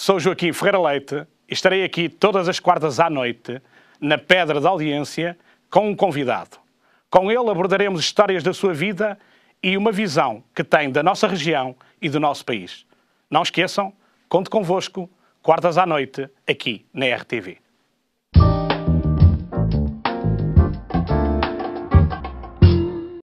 Sou Joaquim Ferreira Leite e estarei aqui todas as quartas à noite, na Pedra da Audiência, com um convidado. Com ele abordaremos histórias da sua vida e uma visão que tem da nossa região e do nosso país. Não esqueçam, conto convosco, quartas à noite, aqui na RTV.